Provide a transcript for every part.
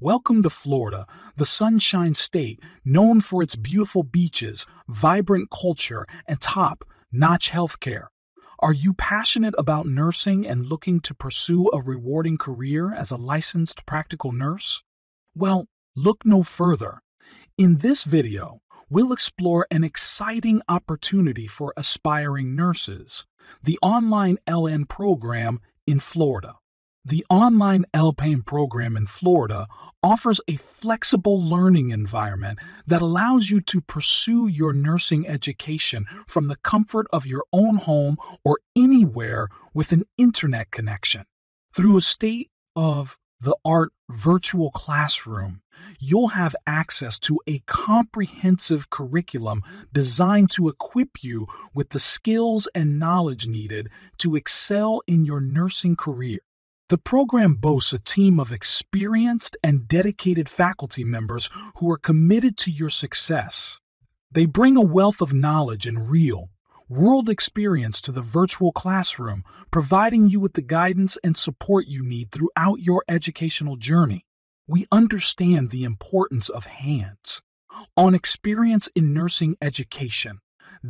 Welcome to Florida, the Sunshine State, known for its beautiful beaches, vibrant culture, and top notch healthcare. Are you passionate about nursing and looking to pursue a rewarding career as a licensed practical nurse? Well, look no further. In this video, we'll explore an exciting opportunity for aspiring nurses the online LPN program in Florida. The online LPN program in Florida offers a flexible learning environment that allows you to pursue your nursing education from the comfort of your own home or anywhere with an internet connection. Through a state of the art virtual classroom, you'll have access to a comprehensive curriculum designed to equip you with the skills and knowledge needed to excel in your nursing career. The program boasts a team of experienced and dedicated faculty members who are committed to your success. They bring a wealth of knowledge and real, world experience to the virtual classroom, providing you with the guidance and support you need throughout your educational journey. We understand the importance of hands on experience in nursing education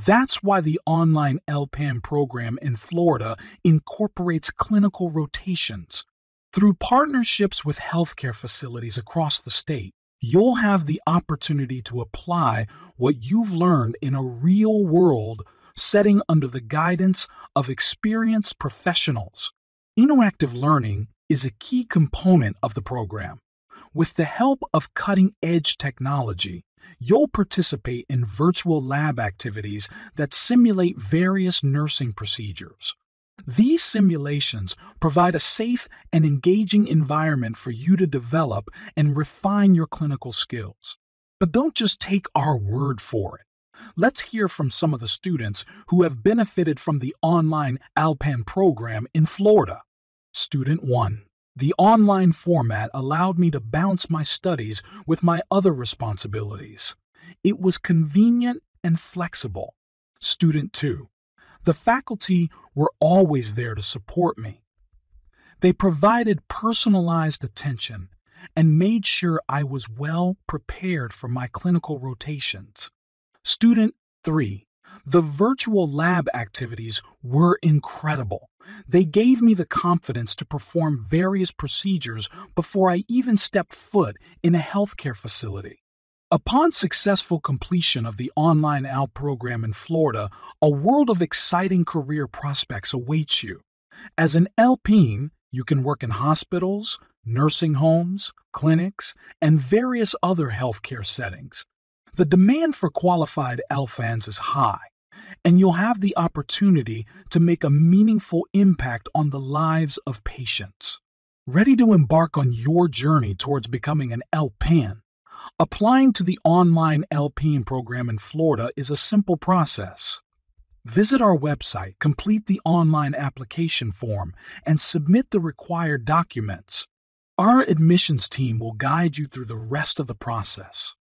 that's why the online LPN program in Florida incorporates clinical rotations. Through partnerships with healthcare facilities across the state, you'll have the opportunity to apply what you've learned in a real world setting under the guidance of experienced professionals. Interactive learning is a key component of the program. With the help of cutting edge technology, you'll participate in virtual lab activities that simulate various nursing procedures. These simulations provide a safe and engaging environment for you to develop and refine your clinical skills. But don't just take our word for it. Let's hear from some of the students who have benefited from the online LPN program in Florida. Student 1 the online format allowed me to balance my studies with my other responsibilities. It was convenient and flexible. Student 2. The faculty were always there to support me. They provided personalized attention and made sure I was well prepared for my clinical rotations. Student 3. The virtual lab activities were incredible. They gave me the confidence to perform various procedures before I even stepped foot in a healthcare facility. Upon successful completion of the online LPN program in Florida, a world of exciting career prospects awaits you. As an LPN, you can work in hospitals, nursing homes, clinics, and various other healthcare settings. The demand for qualified LPNs is high, and you'll have the opportunity to make a meaningful impact on the lives of patients. Ready to embark on your journey towards becoming an LPN? Applying to the online LPN program in Florida is a simple process. Visit our website, complete the online application form, and submit the required documents. Our admissions team will guide you through the rest of the process.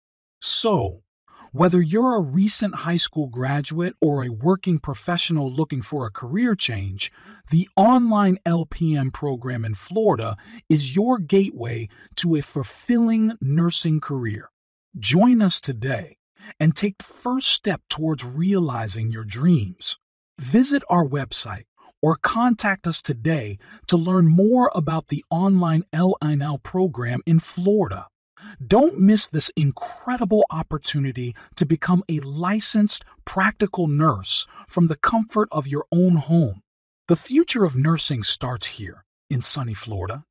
So, whether you're a recent high school graduate or a working professional looking for a career change, the online LPN program in Florida is your gateway to a fulfilling nursing career. Join us today and take the first step towards realizing your dreams. Visit our website or contact us today to learn more about the online LPN program in Florida. Don't miss this incredible opportunity to become a licensed practical nurse from the comfort of your own home. The future of nursing starts here in sunny Florida.